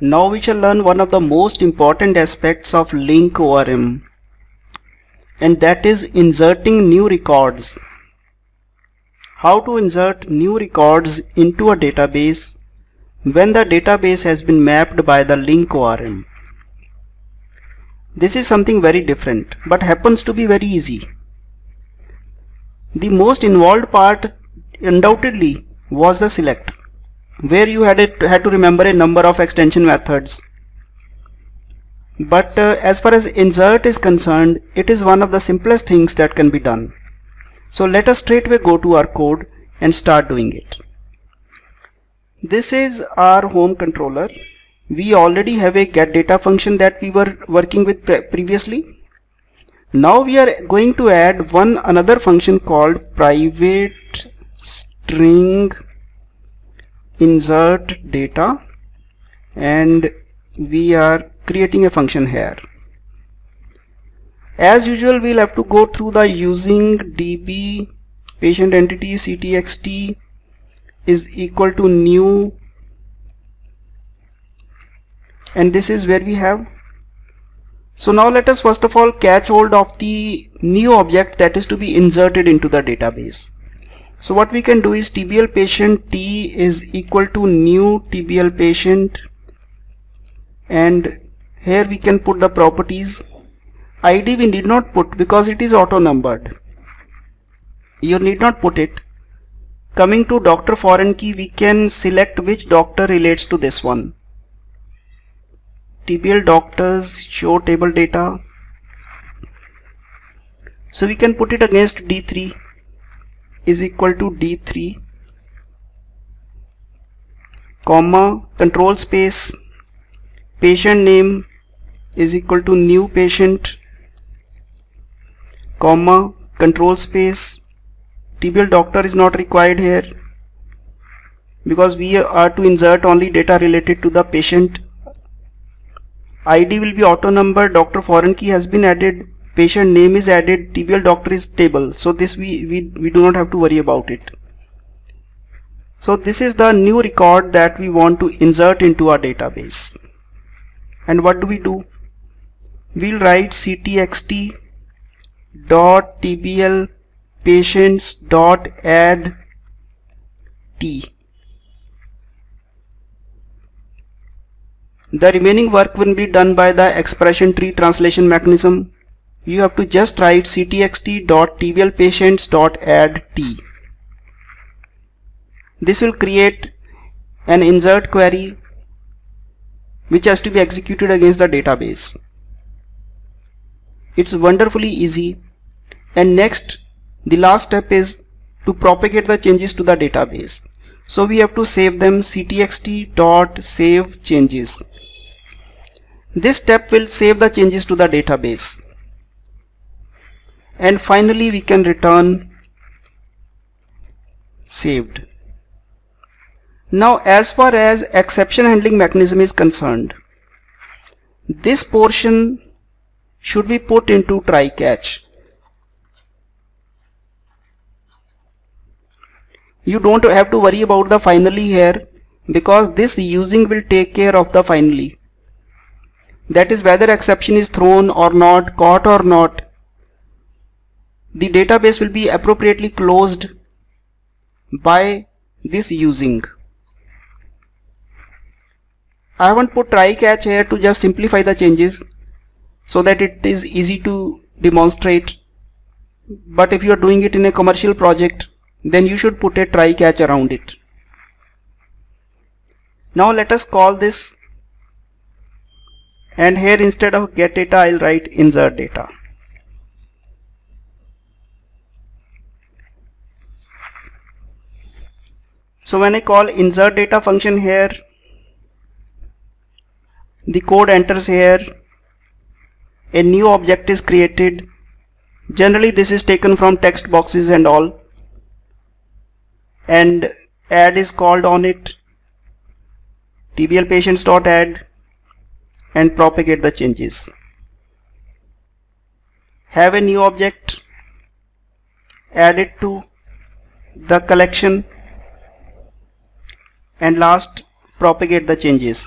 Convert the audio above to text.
Now we shall learn one of the most important aspects of LINQ ORM and that is inserting new records. How to insert new records into a database when the database has been mapped by the LINQ ORM. This is something very different but happens to be very easy. The most involved part undoubtedly was the select where you had it had to remember a number of extension methods. But uh, as far as insert is concerned it is one of the simplest things that can be done. So let us straightway go to our code and start doing it. This is our home controller. We already have a get data function that we were working with pre previously. Now we are going to add one another function called private string insert data and we are creating a function here. As usual we'll have to go through the using db patient entity ctxt is equal to new. And this is where we have. So now let us first of all catch hold of the new object that is to be inserted into the database so what we can do is TBL patient T is equal to new TBL patient. And here we can put the properties. ID we need not put because it is auto numbered you need not put it. Coming to doctor foreign key we can select which doctor relates to this one. TBL doctors show table data. So we can put it against D3 is equal to d3 comma control space patient name is equal to new patient comma control space. TBL doctor is not required here because we are to insert only data related to the patient. ID will be auto number. Doctor foreign key has been added patient name is added TBL doctor is table so this we, we, we do not have to worry about it. So this is the new record that we want to insert into our database. And what do we do? We'll write ctxt dot tbl patients dot add t. The remaining work will be done by the expression tree translation mechanism you have to just write ctxt.tblpatients.add This will create an insert query which has to be executed against the database. It's wonderfully easy and next the last step is to propagate the changes to the database. So we have to save them ctxt.save changes. This step will save the changes to the database and finally we can return saved. Now as far as exception handling mechanism is concerned this portion should be put into try catch. You don't have to worry about the finally here because this using will take care of the finally. That is whether exception is thrown or not caught or not the database will be appropriately closed by this using. I haven't put try catch here to just simplify the changes so that it is easy to demonstrate but if you are doing it in a commercial project then you should put a try catch around it. Now let us call this and here instead of get data I'll write insert data. So when I call insert data function here, the code enters here, a new object is created. Generally this is taken from text boxes and all. And add is called on it. TBL patients dot add and propagate the changes. Have a new object, add it to the collection and last propagate the changes